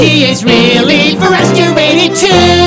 He is really frustrated too.